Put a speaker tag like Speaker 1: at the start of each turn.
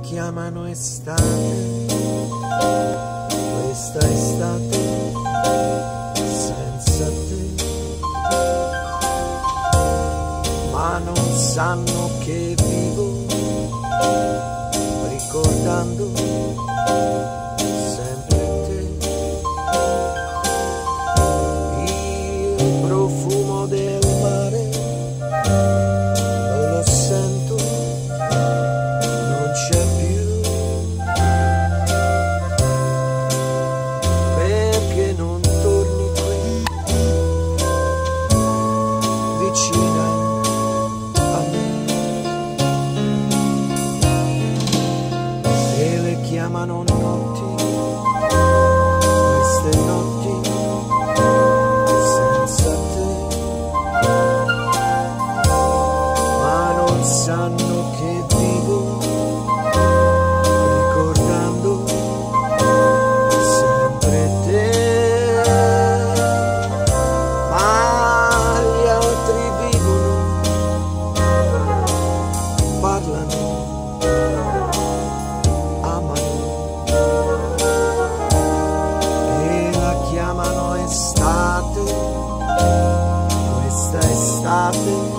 Speaker 1: chiamano estate, questa estate senza te, ma non sanno che vivo ricordando chiamano notti, queste notti senza te, ma non sanno che laughing